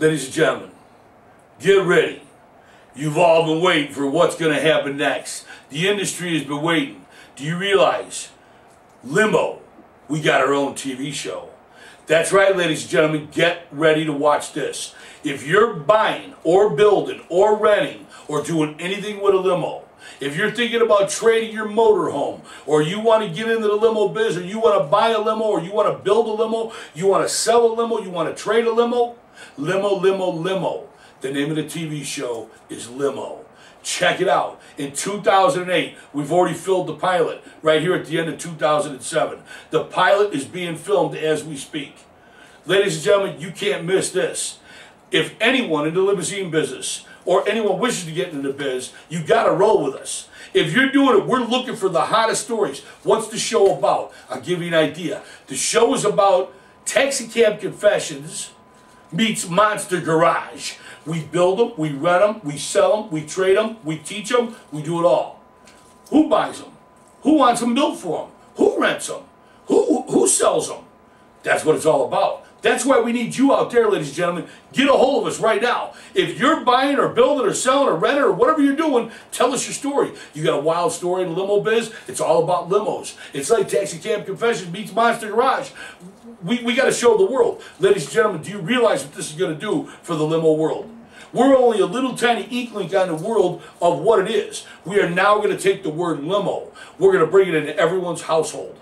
Ladies and gentlemen, get ready. You've all been waiting for what's going to happen next. The industry has been waiting. Do you realize? Limo, we got our own TV show. That's right, ladies and gentlemen, get ready to watch this. If you're buying or building or renting or doing anything with a limo, if you're thinking about trading your motorhome, or you want to get into the limo business, or you want to buy a limo, or you want to build a limo, you want to sell a limo, you want to trade a limo, limo, limo, limo. The name of the TV show is Limo. Check it out. In 2008, we've already filled the pilot right here at the end of 2007. The pilot is being filmed as we speak. Ladies and gentlemen, you can't miss this. If anyone in the limousine business or anyone wishes to get into the biz, you got to roll with us. If you're doing it, we're looking for the hottest stories. What's the show about? I'll give you an idea. The show is about Taxi Cab Confessions meets Monster Garage. We build them, we rent them, we sell them, we trade them, we teach them, we do it all. Who buys them? Who wants them built for them? Who rents them? Who, who sells them? That's what it's all about. That's why we need you out there, ladies and gentlemen. Get a hold of us right now. If you're buying or building or selling or renting or whatever you're doing, tell us your story. You got a wild story in limo biz? It's all about limos. It's like Taxi Cab Confessions meets Monster Garage. We, we got to show the world. Ladies and gentlemen, do you realize what this is going to do for the limo world? We're only a little tiny inkling on the world of what it is. We are now going to take the word limo. We're going to bring it into everyone's household.